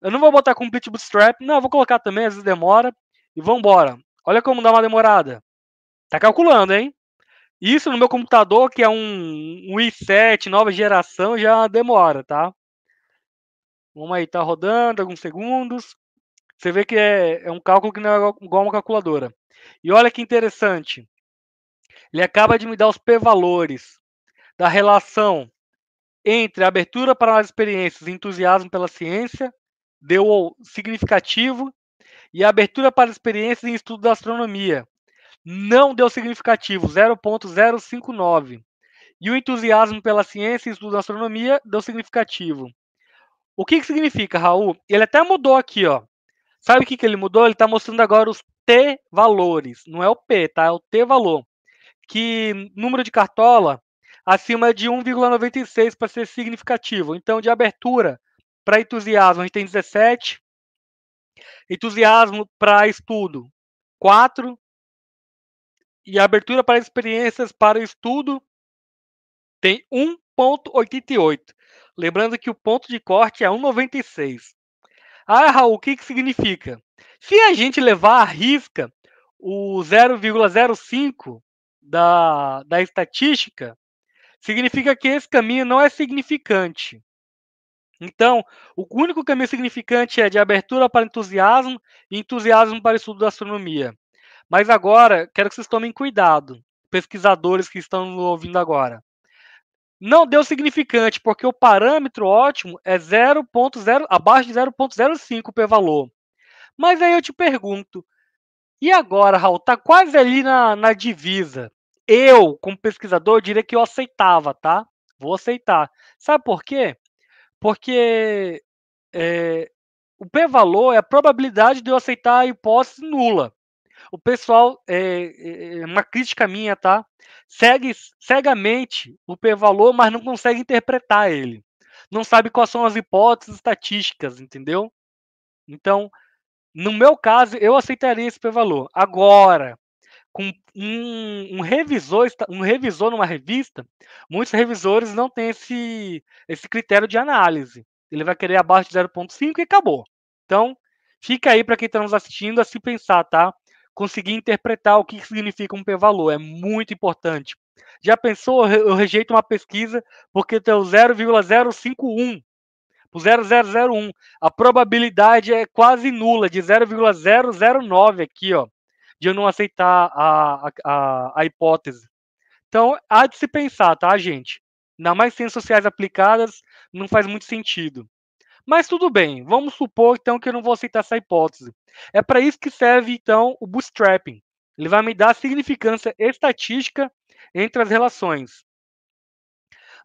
Eu não vou botar complete bootstrap. Não, eu vou colocar também, às vezes demora. E vambora. Olha como dá uma demorada. Tá calculando, hein? Isso no meu computador, que é um, um i7, nova geração, já demora, tá? Vamos aí, tá rodando alguns segundos. Você vê que é, é um cálculo que não é igual uma calculadora. E olha que interessante. Ele acaba de me dar os p-valores da relação entre abertura para as experiências e entusiasmo pela ciência, deu significativo, e abertura para experiências em estudo da astronomia, não deu significativo, 0.059. E o entusiasmo pela ciência e estudo da astronomia deu significativo. O que, que significa, Raul? Ele até mudou aqui, ó. Sabe o que, que ele mudou? Ele está mostrando agora os T-valores. Não é o P, tá? É o T-valor. Que número de cartola acima de 1,96 para ser significativo. Então, de abertura para entusiasmo, a gente tem 17. Entusiasmo para estudo, 4. E abertura para experiências para estudo tem 1,88. Lembrando que o ponto de corte é 1,96. Ah, Raul, o que, que significa? Se a gente levar à risca o 0,05 da, da estatística, significa que esse caminho não é significante. Então, o único caminho significante é de abertura para entusiasmo e entusiasmo para estudo da astronomia. Mas agora, quero que vocês tomem cuidado, pesquisadores que estão ouvindo agora. Não deu significante, porque o parâmetro ótimo é 0.0, abaixo de 0.05 p-valor. Mas aí eu te pergunto, e agora, Raul, tá quase ali na, na divisa. Eu, como pesquisador, diria que eu aceitava, tá? Vou aceitar. Sabe por quê? Porque é, o p-valor é a probabilidade de eu aceitar a hipótese nula. O pessoal, é, é uma crítica minha, tá? Segue cegamente o p-valor, mas não consegue interpretar ele. Não sabe quais são as hipóteses estatísticas, entendeu? Então, no meu caso, eu aceitaria esse p-valor. Agora, com um, um, revisor, um revisor numa revista, muitos revisores não têm esse, esse critério de análise. Ele vai querer abaixo de 0,5 e acabou. Então, fica aí para quem está nos assistindo a se pensar, tá? Conseguir interpretar o que significa um p-valor é muito importante. Já pensou, eu rejeito uma pesquisa porque tem o 0,051 o 0001. A probabilidade é quase nula, de 0,009 aqui, ó de eu não aceitar a, a, a hipótese. Então, há de se pensar, tá, gente? Ainda mais ciências sociais aplicadas, não faz muito sentido. Mas tudo bem, vamos supor então que eu não vou aceitar essa hipótese. É para isso que serve então o bootstrapping. Ele vai me dar significância estatística entre as relações.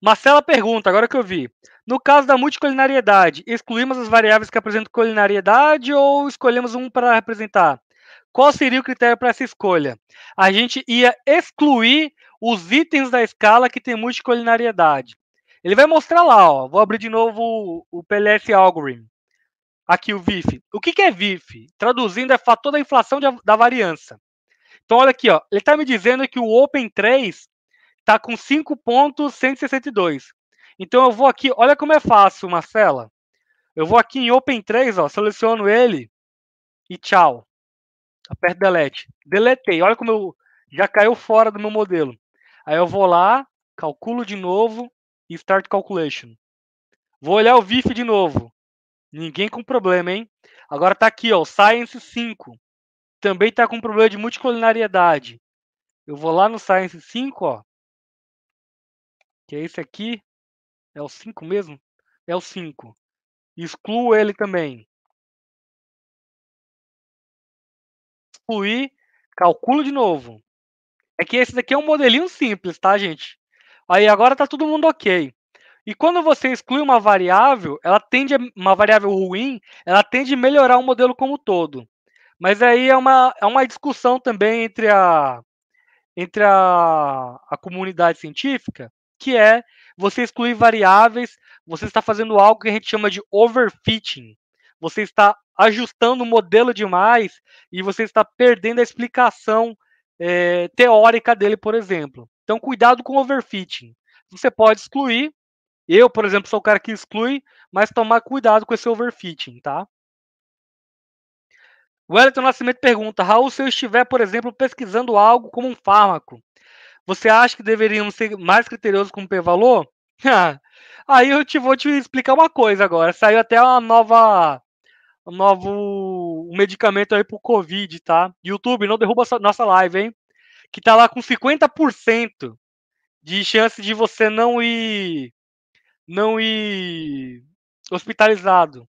Marcela pergunta, agora que eu vi. No caso da multicolinariedade, excluímos as variáveis que apresentam colinariedade ou escolhemos um para representar? Qual seria o critério para essa escolha? A gente ia excluir os itens da escala que tem multicolinariedade. Ele vai mostrar lá, ó. Vou abrir de novo o, PLS Algorithm. Aqui o VIF. O que, que é VIF? Traduzindo, é fator da inflação de, da variância. Então, olha aqui, ó. Ele está me dizendo que o Open 3 está com 5.162. Então, eu vou aqui. Olha como é fácil, Marcela. Eu vou aqui em Open 3, ó, seleciono ele e tchau. Aperto Delete. Deletei. Olha como eu já caiu fora do meu modelo. Aí eu vou lá, calculo de novo e Start Calculation. Vou olhar o VIF de novo. Ninguém com problema, hein? Agora tá aqui, ó, Science 5. Também tá com problema de multicolinariedade. Eu vou lá no Science 5, ó. Que é esse aqui. É o 5 mesmo? É o 5. Excluo ele também. Excluir, calculo de novo. É que esse daqui é um modelinho simples, tá, gente? Aí agora tá todo mundo ok. E quando você exclui uma variável, ela tende a, uma variável ruim, ela tende a melhorar o modelo como todo. Mas aí é uma, é uma discussão também entre a entre a, a comunidade científica, que é você excluir variáveis, você está fazendo algo que a gente chama de overfitting. Você está ajustando o modelo demais e você está perdendo a explicação é, teórica dele, por exemplo. Então, cuidado com o overfitting. Você pode excluir. Eu, por exemplo, sou o cara que exclui, mas tomar cuidado com esse overfitting, tá? O Wellington Nascimento pergunta: Raul, se eu estiver, por exemplo, pesquisando algo como um fármaco, você acha que deveríamos ser mais criteriosos com o p-valor? Aí eu te vou te explicar uma coisa agora. Saiu até uma nova novo medicamento aí pro Covid, tá? YouTube, não derruba nossa live, hein? Que tá lá com 50% de chance de você não ir não ir hospitalizado.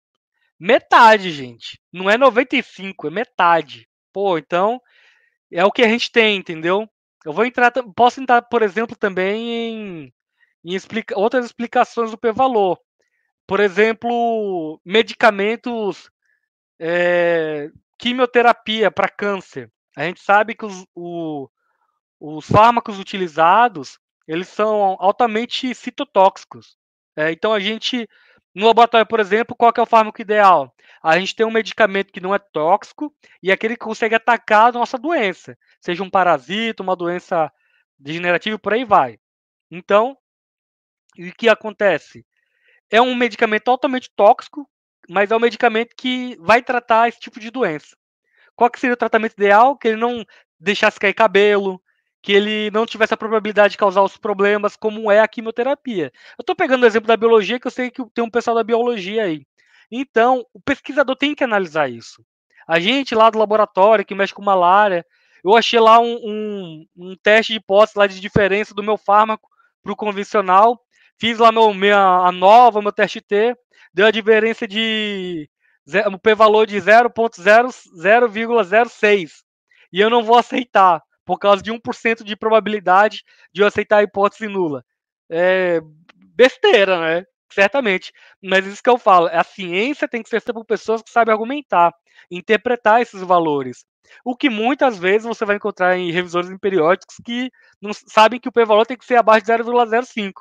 Metade, gente. Não é 95, é metade. Pô, então é o que a gente tem, entendeu? Eu vou entrar, posso entrar, por exemplo, também em, em explica, outras explicações do p-valor. Por exemplo, medicamentos é, quimioterapia para câncer. A gente sabe que os, o, os fármacos utilizados eles são altamente citotóxicos. É, então a gente no laboratório, por exemplo, qual é o fármaco ideal? A gente tem um medicamento que não é tóxico e é aquele que consegue atacar a nossa doença, seja um parasita, uma doença degenerativa por aí vai. Então, o que acontece? É um medicamento altamente tóxico mas é um medicamento que vai tratar esse tipo de doença. Qual que seria o tratamento ideal? Que ele não deixasse cair cabelo, que ele não tivesse a probabilidade de causar os problemas, como é a quimioterapia. Eu estou pegando o exemplo da biologia, que eu sei que tem um pessoal da biologia aí. Então, o pesquisador tem que analisar isso. A gente lá do laboratório, que mexe com malária, eu achei lá um, um, um teste de hipótese lá de diferença do meu fármaco para o convencional, fiz lá meu, minha, a nova, meu teste T, deu a diferença de um p-valor de 0.006. E eu não vou aceitar, por causa de 1% de probabilidade de eu aceitar a hipótese nula. É besteira, né? Certamente. Mas isso que eu falo, a ciência tem que ser por pessoas que sabem argumentar, interpretar esses valores. O que muitas vezes você vai encontrar em revisores em periódicos que não sabem que o p-valor tem que ser abaixo de 0,05.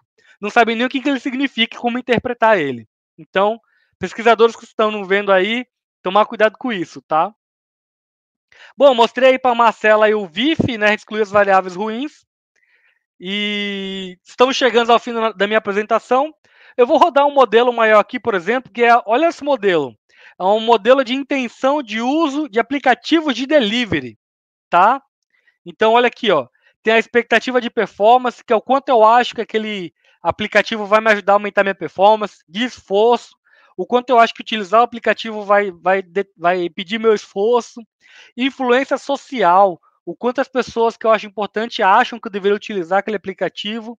Não sabem nem o que, que ele significa e como interpretar ele. Então, pesquisadores que estão vendo aí, tomar cuidado com isso, tá? Bom, mostrei aí para Marcela o VIF, né? Excluir as variáveis ruins. E estamos chegando ao fim da minha apresentação. Eu vou rodar um modelo maior aqui, por exemplo, que é, olha esse modelo. É um modelo de intenção de uso de aplicativos de delivery, tá? Então, olha aqui, ó. Tem a expectativa de performance, que é o quanto eu acho que aquele aplicativo vai me ajudar a aumentar minha performance, de esforço, o quanto eu acho que utilizar o aplicativo vai, vai, vai pedir meu esforço, influência social, o quanto as pessoas que eu acho importante acham que eu deveria utilizar aquele aplicativo,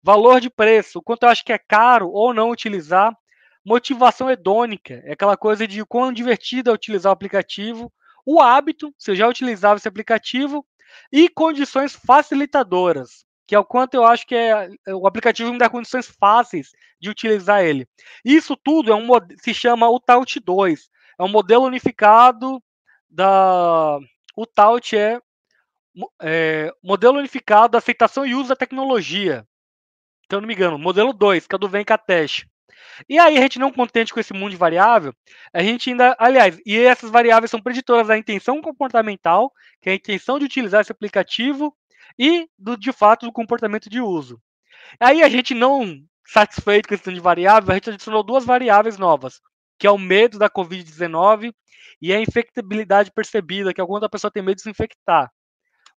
valor de preço, o quanto eu acho que é caro ou não utilizar, motivação hedônica, é aquela coisa de quão divertido é utilizar o aplicativo, o hábito, se eu já utilizava esse aplicativo, e condições facilitadoras, que é o quanto eu acho que é, o aplicativo me dá condições fáceis de utilizar ele. Isso tudo é um se chama o Tout 2, é um modelo unificado da o Tout é, é modelo unificado da aceitação e uso da tecnologia. Eu não me engano, modelo 2, que é do Venkatesh. E aí, a gente não contente com esse mundo de variável, a gente ainda, aliás, e essas variáveis são preditoras da intenção comportamental, que é a intenção de utilizar esse aplicativo, e do de fato do comportamento de uso. Aí a gente não satisfeito com esse de variável, a gente adicionou duas variáveis novas, que é o medo da Covid-19 e a infectabilidade percebida, que é quando a pessoa tem medo de se infectar.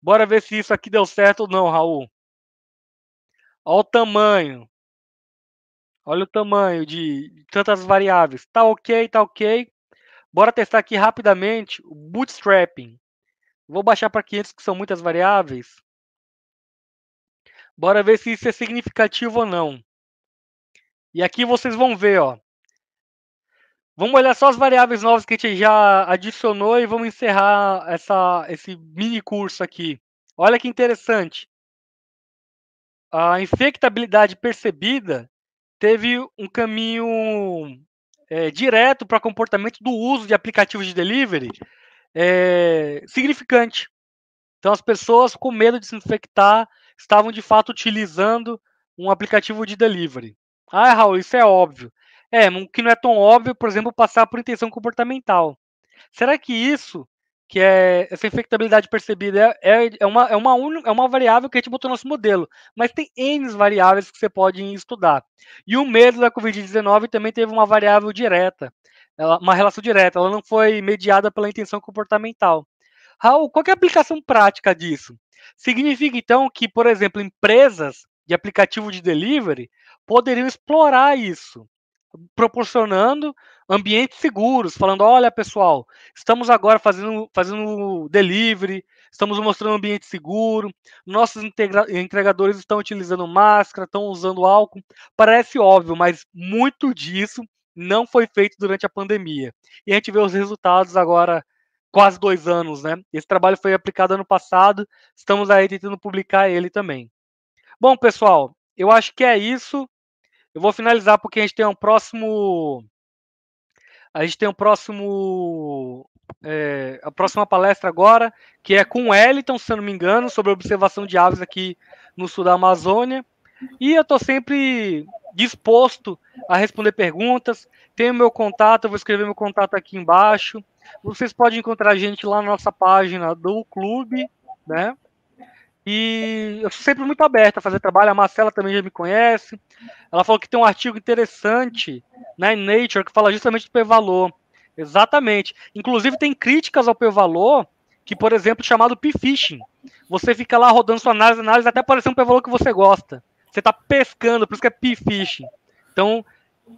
Bora ver se isso aqui deu certo ou não, Raul. Olha o tamanho. Olha o tamanho de tantas variáveis. Tá ok, tá ok. Bora testar aqui rapidamente o bootstrapping. Vou baixar para 500, que são muitas variáveis. Bora ver se isso é significativo ou não. E aqui vocês vão ver, ó. Vamos olhar só as variáveis novas que a gente já adicionou e vamos encerrar essa, esse mini curso aqui. Olha que interessante. A infectabilidade percebida teve um caminho é, direto para comportamento do uso de aplicativos de delivery é, significante. Então, as pessoas com medo de se infectar estavam de fato utilizando um aplicativo de delivery. Ah, Raul, isso é óbvio. É, o que não é tão óbvio, por exemplo, passar por intenção comportamental. Será que isso que é essa infectabilidade percebida é, é, é, uma, é, uma, é uma variável que a gente botou no nosso modelo, mas tem N variáveis que você pode estudar. E o medo da Covid-19 também teve uma variável direta, uma relação direta, ela não foi mediada pela intenção comportamental. Raul, qual é a aplicação prática disso? Significa então que, por exemplo, empresas de aplicativo de delivery poderiam explorar isso proporcionando ambientes seguros, falando: olha, pessoal, estamos agora fazendo, fazendo delivery, estamos mostrando um ambiente seguro, nossos entregadores estão utilizando máscara, estão usando álcool. Parece óbvio, mas muito disso não foi feito durante a pandemia. E a gente vê os resultados agora, quase dois anos, né? Esse trabalho foi aplicado ano passado, estamos aí tentando publicar ele também. Bom, pessoal, eu acho que é isso. Eu vou finalizar porque a gente tem um próximo. A gente tem um próximo. É, a próxima palestra agora, que é com o Wellington, se eu não me engano, sobre observação de aves aqui no sul da Amazônia. E eu estou sempre disposto a responder perguntas. Tenho meu contato, eu vou escrever meu contato aqui embaixo. Vocês podem encontrar a gente lá na nossa página do clube, né? E eu sou sempre muito aberto a fazer trabalho. A Marcela também já me conhece. Ela falou que tem um artigo interessante na né, Nature que fala justamente do P-valor. Exatamente. Inclusive tem críticas ao P-valor, que, por exemplo, chamado P-fishing. Você fica lá rodando sua análise, análise até aparecer um P-valor que você gosta. Você está pescando, por isso que é P-fishing. Então,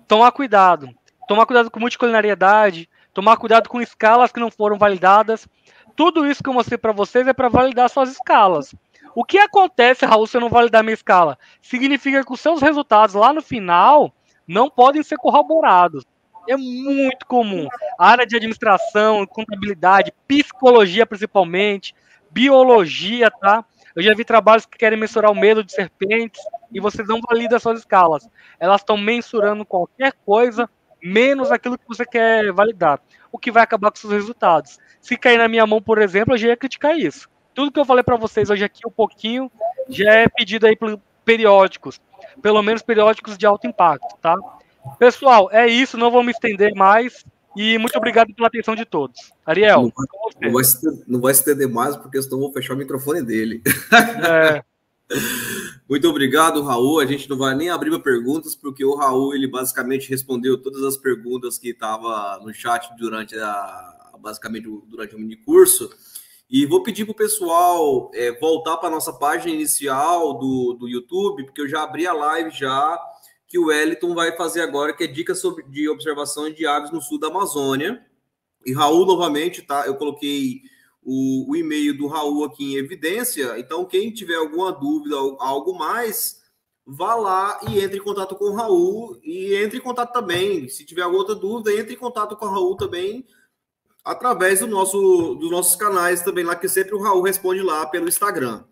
tomar cuidado. Tomar cuidado com multiculinariedade, tomar cuidado com escalas que não foram validadas. Tudo isso que eu mostrei para vocês é para validar suas escalas. O que acontece, Raul, se eu não validar minha escala? Significa que os seus resultados lá no final não podem ser corroborados. É muito comum. A área de administração, contabilidade, psicologia principalmente, biologia, tá? Eu já vi trabalhos que querem mensurar o medo de serpentes e vocês não validam suas escalas. Elas estão mensurando qualquer coisa menos aquilo que você quer validar, o que vai acabar com seus resultados. Se cair na minha mão, por exemplo, eu já ia criticar isso tudo que eu falei para vocês hoje aqui um pouquinho já é pedido aí por periódicos, pelo menos periódicos de alto impacto, tá? Pessoal, é isso, não vou me estender mais e muito obrigado pela atenção de todos. Ariel, não vai, não vai, se, não vai se estender mais porque senão eu vou fechar o microfone dele. É. Muito obrigado, Raul. A gente não vai nem abrir para perguntas, porque o Raul ele basicamente respondeu todas as perguntas que estavam no chat durante a basicamente durante o mini curso. E vou pedir para o pessoal é, voltar para a nossa página inicial do, do YouTube, porque eu já abri a live já que o Wellington vai fazer agora, que é dicas sobre, de observação de aves no sul da Amazônia. E Raul, novamente, tá? Eu coloquei o, o e-mail do Raul aqui em evidência. Então, quem tiver alguma dúvida, algo mais, vá lá e entre em contato com o Raul e entre em contato também. Se tiver alguma outra dúvida, entre em contato com o Raul também através do nosso, dos nossos canais também lá, que sempre o Raul responde lá pelo Instagram.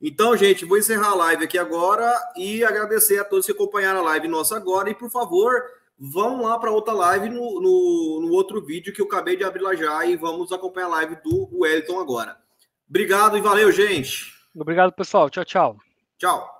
Então, gente, vou encerrar a live aqui agora e agradecer a todos que acompanharam a live nossa agora. E, por favor, vão lá para outra live no, no, no, outro vídeo que eu acabei de abrir lá já e vamos acompanhar a live do Wellington agora. Obrigado e valeu, gente. Obrigado, pessoal. Tchau, tchau. Tchau.